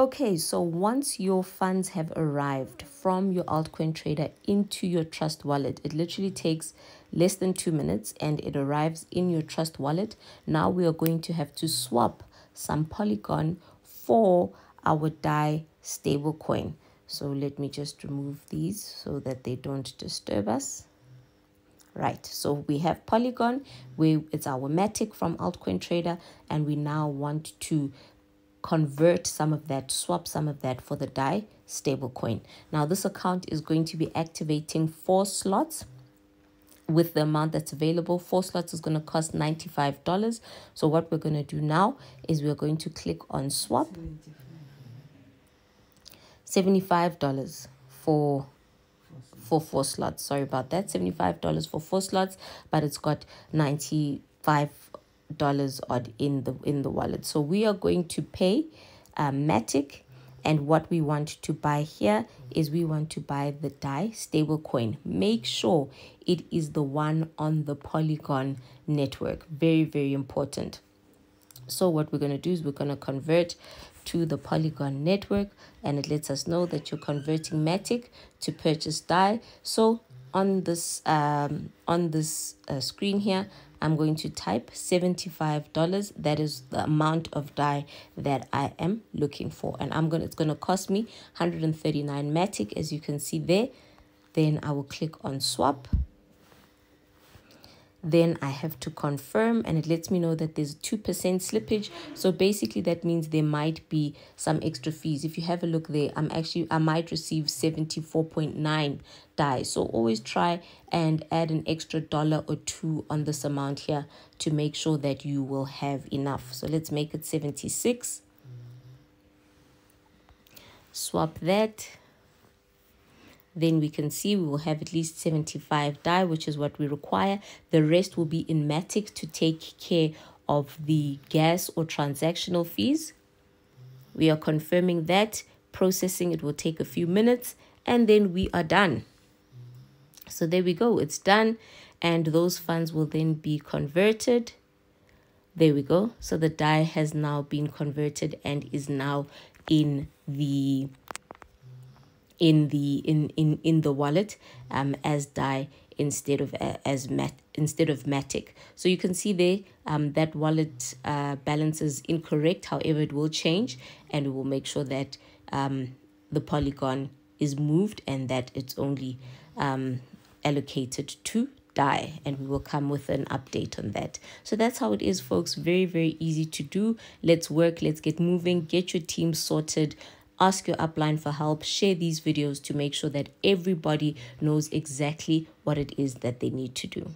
Okay, so once your funds have arrived from your altcoin trader into your trust wallet, it literally takes less than two minutes and it arrives in your trust wallet. Now we are going to have to swap some Polygon for our DAI stablecoin. So let me just remove these so that they don't disturb us. Right, so we have Polygon, we, it's our Matic from Altcoin Trader, and we now want to convert some of that, swap some of that for the DAI stablecoin. Now, this account is going to be activating four slots with the amount that's available. Four slots is going to cost $95. So what we're going to do now is we're going to click on swap. $75 for for four slots. Sorry about that. $75 for four slots, but it's got 95 dollars odd in the in the wallet. So we are going to pay uh, matic. And what we want to buy here is we want to buy the DAI stable coin. Make sure it is the one on the polygon network. Very very important. So what we're going to do is we're going to convert to the polygon network and it lets us know that you're converting matic to purchase DAI. So on this um on this uh, screen here I'm going to type $75. That is the amount of DAI that I am looking for. And I'm going to, it's going to cost me 139 Matic, as you can see there. Then I will click on swap then I have to confirm and it lets me know that there's 2% slippage. So basically that means there might be some extra fees. If you have a look there, I'm actually, I might receive 74.9 DAI. So always try and add an extra dollar or two on this amount here to make sure that you will have enough. So let's make it 76. Swap that then we can see we will have at least 75 DAI, which is what we require. The rest will be in Matic to take care of the gas or transactional fees. We are confirming that processing it will take a few minutes and then we are done. So there we go, it's done and those funds will then be converted. There we go. So the DAI has now been converted and is now in the in the in in in the wallet um as DAI instead of uh, as mat instead of matic. So you can see there um that wallet uh balance is incorrect. However it will change and we will make sure that um the polygon is moved and that it's only um allocated to DAI and we will come with an update on that. So that's how it is folks. Very very easy to do. Let's work. Let's get moving. Get your team sorted ask your upline for help, share these videos to make sure that everybody knows exactly what it is that they need to do.